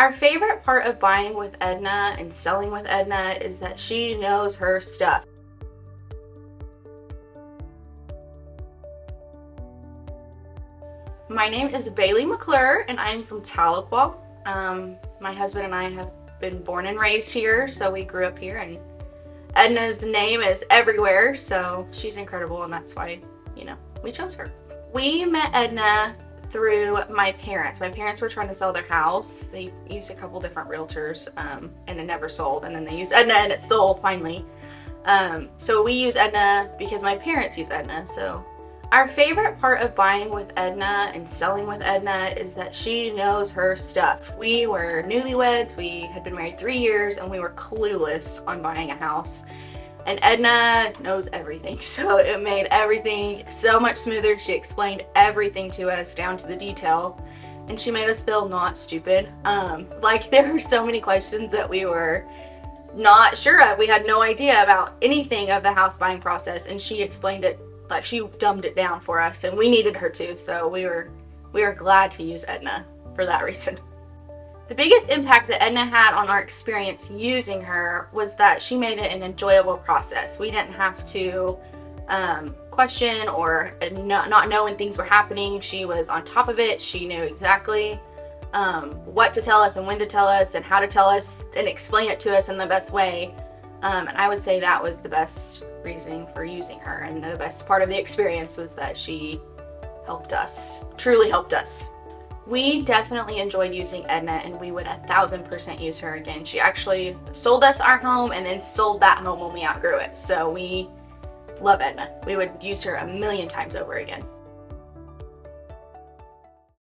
Our favorite part of buying with Edna and selling with Edna is that she knows her stuff. My name is Bailee McClure and I'm from Tahlequah. Um, my husband and I have been born and raised here, so we grew up here and Edna's name is everywhere, so she's incredible and that's why, you know, we chose her. We met Edna through my parents. My parents were trying to sell their house. They used a couple different realtors um, and it never sold. And then they used Edna and it sold finally. Um, so we use Edna because my parents use Edna. So our favorite part of buying with Edna and selling with Edna is that she knows her stuff. We were newlyweds, we had been married three years, and we were clueless on buying a house. And Edna knows everything, so it made everything so much smoother. She explained everything to us down to the detail, and she made us feel not stupid. Um, like there were so many questions that we were not sure of. We had no idea about anything of the house buying process, and she explained it like she dumbed it down for us, and we needed her to. So we were we were glad to use Edna for that reason. The biggest impact that Edna had on our experience using her was that she made it an enjoyable process. We didn't have to um, question or not know when things were happening. She was on top of it. She knew exactly um, what to tell us and when to tell us and how to tell us and explain it to us in the best way. Um, and I would say that was the best reasoning for using her. And the best part of the experience was that she helped us, truly helped us. We definitely enjoyed using Edna and we would a thousand percent use her again. She actually sold us our home and then sold that home when we outgrew it. So we love Edna. We would use her a million times over again.